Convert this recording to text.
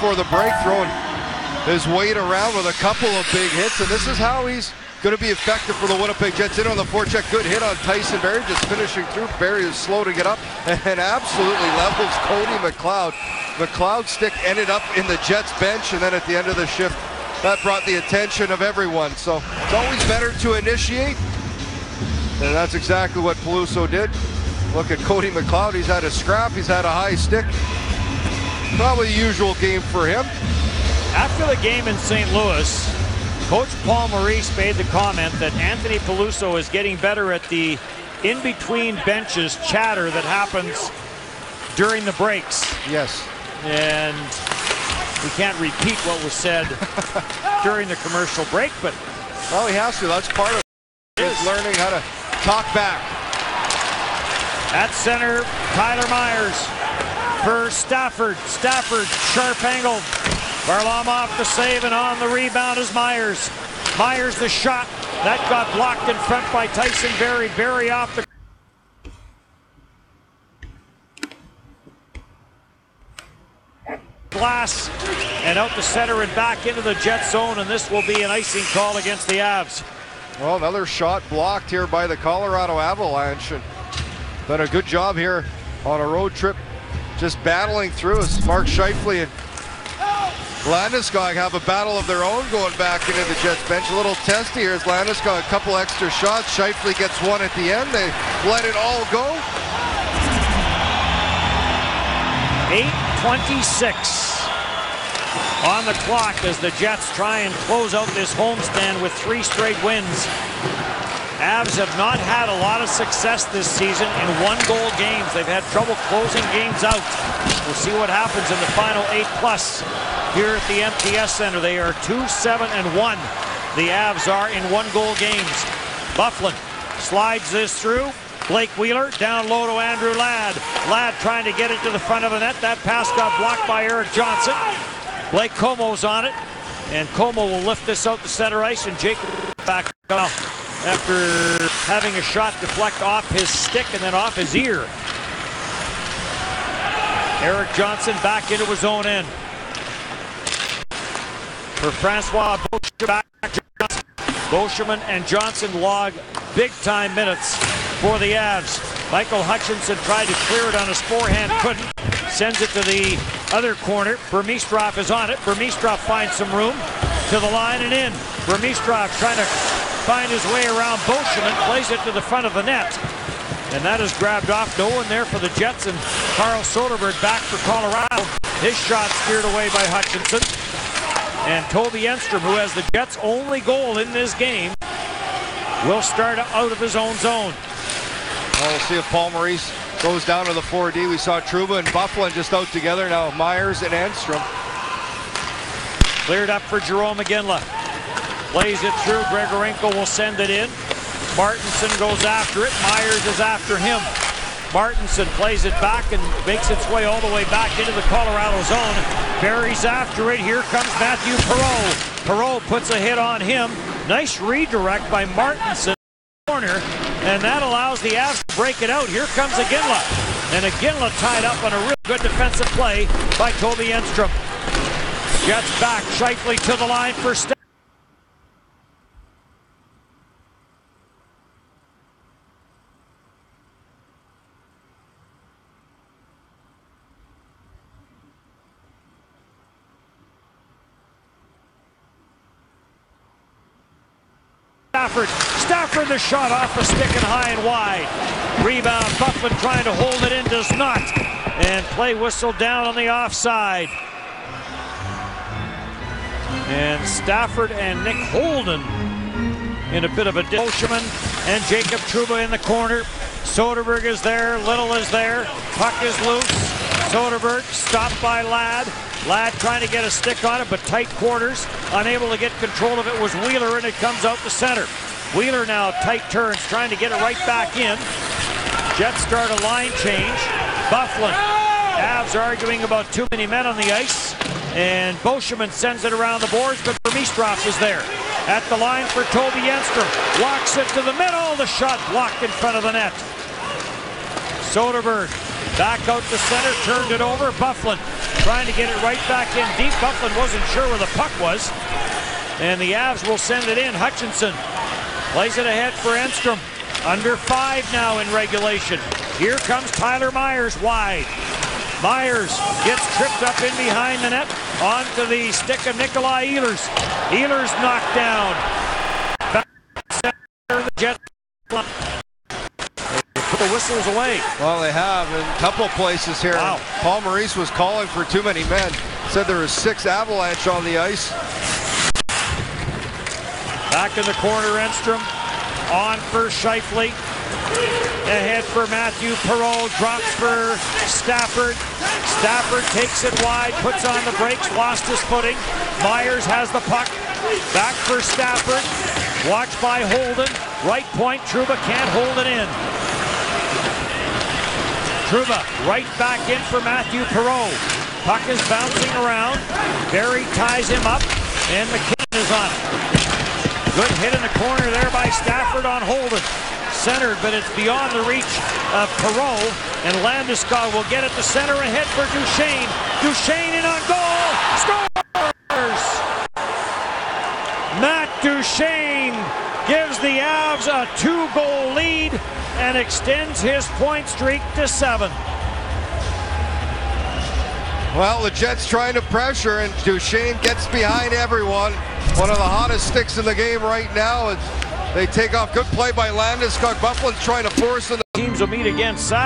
before the break, throwing his weight around with a couple of big hits, and this is how he's going to be effective for the Winnipeg Jets. In on the forecheck, good hit on Tyson Barrie, just finishing through. Barrie is slow to get up and absolutely levels Cody McLeod. McLeod stick ended up in the Jets bench, and then at the end of the shift, that brought the attention of everyone. So it's always better to initiate, and that's exactly what Peluso did. Look at Cody McLeod. He's had a scrap. He's had a high stick. Probably the usual game for him. After the game in St. Louis, Coach Paul Maurice made the comment that Anthony Peluso is getting better at the in-between benches chatter that happens during the breaks. Yes. And we can't repeat what was said during the commercial break, but well, he has to. That's part of it. Is learning how to talk back. At center, Tyler Myers for Stafford. Stafford, sharp angle. Varlamov the save and on the rebound is Myers. Myers the shot. That got blocked in front by Tyson Barrie. Barrie off the glass and out the center and back into the jet zone and this will be an icing call against the Avs. Well, another shot blocked here by the Colorado Avalanche and done a good job here on a road trip just battling through as Mark Scheifele and Landeskog have a battle of their own going back into the Jets bench. A little testy here as Landeskog a couple extra shots. Scheifele gets one at the end. They let it all go. 8.26 on the clock as the Jets try and close out this homestand with three straight wins. Avs have not had a lot of success this season in one-goal games. They've had trouble closing games out. We'll see what happens in the final eight plus here at the MTS Center. They are 2-7 and 1. The Avs are in one-goal games. Byfuglien slides this through. Blake Wheeler down low to Andrew Ladd. Ladd trying to get it to the front of the net. That pass got blocked by Erik Johnson. Blake Comeau's on it. And Comeau will lift this out to center ice and Jacob back after having a shot deflect off his stick and then off his ear. Erik Johnson back into his own end. For Francois Beauchemin and Johnson log big time minutes for the Avs. Michael Hutchinson tried to clear it on his forehand, couldn't. Sends it to the other corner. Burmistrov is on it. Burmistrov finds some room to the line and in. Burmistrov trying to find his way around Beauchemin, plays it to the front of the net. And that is grabbed off. No one there for the Jets, and Carl Soderberg back for Colorado. His shot steered away by Hutchinson. And Toby Enstrom, who has the Jets' only goal in this game, will start out of his own zone. Well, we'll see if Paul Maurice goes down to the 4D. We saw Trouba and Byfuglien just out together. Now Myers and Enstrom. Cleared up for Jarome Iginla. Plays it through. Grigorenko will send it in. Martinsen goes after it. Myers is after him. Martinsen plays it back and makes its way all the way back into the Colorado zone. Barrie's after it. Here comes Matthew Perreault. Perreault puts a hit on him. Nice redirect by Martinsen. Corner, and that allows the Avs to break it out. Here comes Iginla. And Iginla tied up on a real good defensive play by Toby Enstrom. Jets back. Scheifele to the line for step. Stafford. Stafford the shot off the stick and high and wide. Rebound. Byfuglien trying to hold it in, does not. And play whistle down on the offside. And Stafford and Nick Holden in a bit of a Beauchemin and Jacob Trouba in the corner. Soderberg is there. Little is there. Puck is loose. Soderberg stopped by Ladd. Ladd trying to get a stick on it, but tight quarters. Unable to get control of it was Wheeler, and it comes out the center. Wheeler now tight turns, trying to get it right back in. Jets start a line change. Byfuglien. Avs arguing about too many men on the ice. And Beauchemin sends it around the boards, but Burmistrov is there. At the line for Toby Enstrom. Walks it to the middle. The shot blocked in front of the net. Soderberg Back out to center, turned it over. Byfuglien trying to get it right back in deep. Byfuglien wasn't sure where the puck was. And the Avs will send it in. Hutchinson plays it ahead for Enstrom. Under five now in regulation. Here comes Tyler Myers wide. Myers gets tripped up in behind the net onto the stick of Nikolai Ehlers. Ehlers knocked down. Back center, the Jets the whistles away. Well, they have in a couple places here. Wow. Paul Maurice was calling for too many men. Said there was six Avalanche on the ice. Back in the corner, Enstrom. On for Scheifele. Ahead for Matthew Perreault. Drops for Stafford. Stafford takes it wide, puts on the brakes, lost his footing. Myers has the puck. Back for Stafford. Watched by Holden. Right point. Trouba can't hold it in. Trouba right back in for Matthew Perreault. Puck is bouncing around. Barrie ties him up, and MacKinnon is on it. Good hit in the corner there by Stafford on Holden. Centered, but it's beyond the reach of Perreault. And Landeskog will get it to center ahead for Duchene. Duchene in on goal. Scores! Matt Duchene gives the Avs a two-goal lead and extends his point streak to seven. Well, the Jets trying to pressure, and Duchene gets behind everyone. One of the hottest sticks in the game right now. As they take off. Good play by Landeskog. Byfuglien's trying to force the Teams will meet again Saturday.